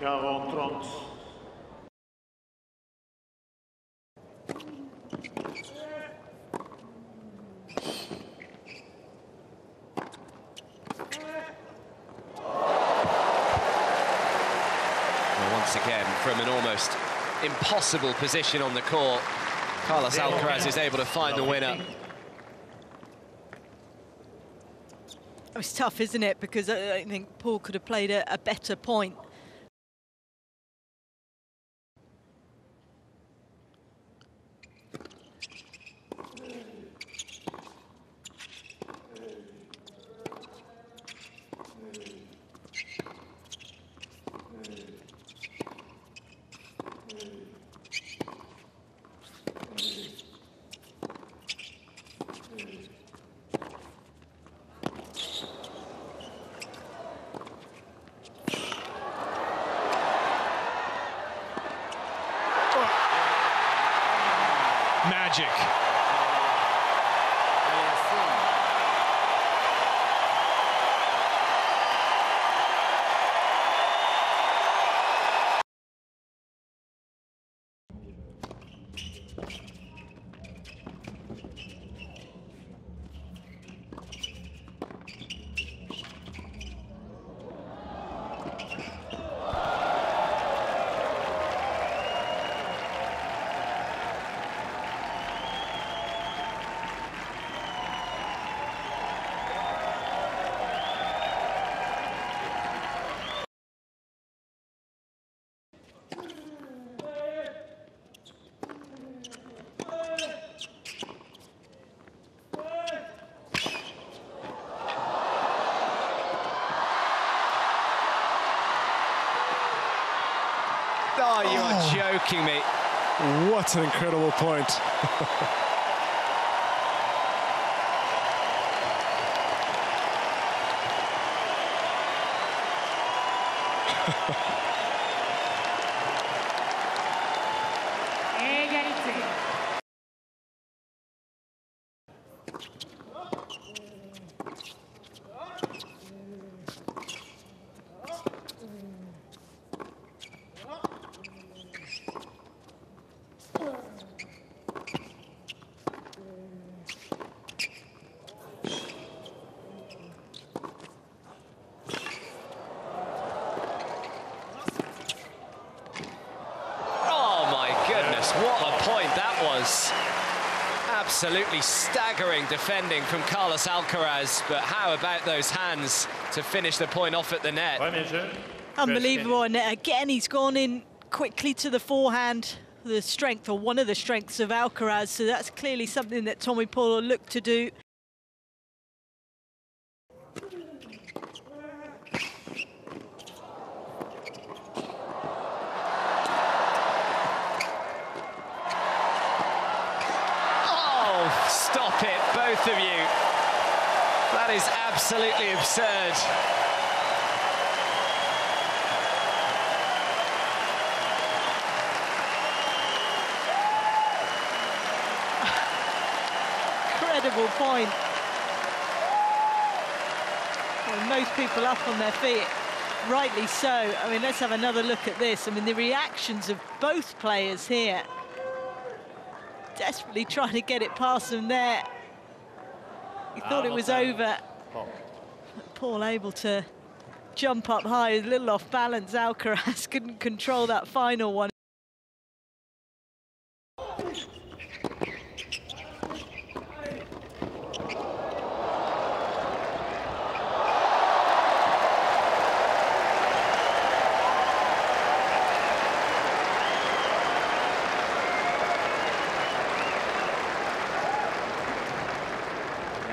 40-30. Well, once again, from an almost impossible position on the court, Carlos Alcaraz is able to find the winner. It's tough, isn't it? Because I I think Paul could have played a, a better point. Magic. Are me. What an incredible point. Oh my goodness, what a point that was. Absolutely staggering defending from Carlos Alcaraz, but how about those hands to finish the point off at the net? Unbelievable. And again, he's gone in quickly to the forehand. The strength, or one of the strengths of Alcaraz. So that's clearly something that Tommy Paul will look to do. Stop it, both of you. That is absolutely absurd. Incredible point. Well, most people up on their feet, rightly so. I mean, let's have another look at this. I mean, the reactions of both players here. Desperately trying to get it past them there. He thought it was over. Paul able to jump up high, a little off balance. Alcaraz couldn't control that final one.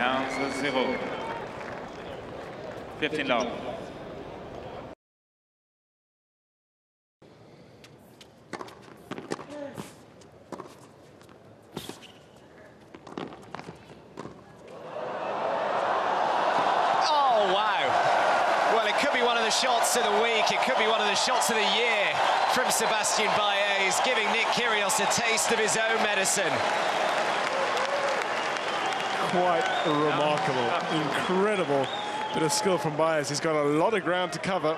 15-0. 15 love. Oh, shots of the week, it could be one of the shots of the year from Sebastian Baez, giving Nick Kyrgios a taste of his own medicine. Quite remarkable, incredible bit of skill from Baez. He's got a lot of ground to cover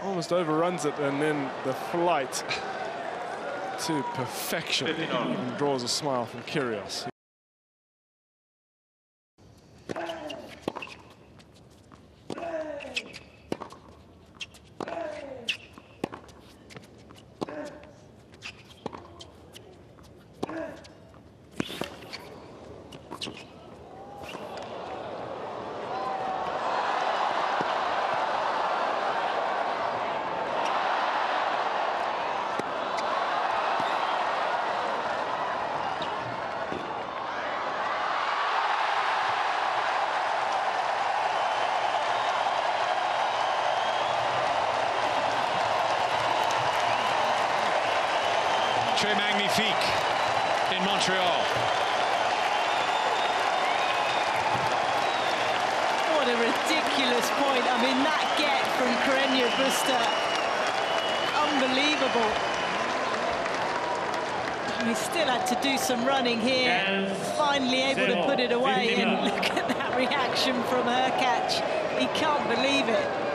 almost overruns it, and then the flight to perfection even draws a smile from Kyrgios. Très magnifique in Montreal. What a ridiculous point. I mean, that get from Carreño Busta, unbelievable. He still had to do some running here. Finally able to put it away, and look at that reaction from Hurkacz. He can't believe it.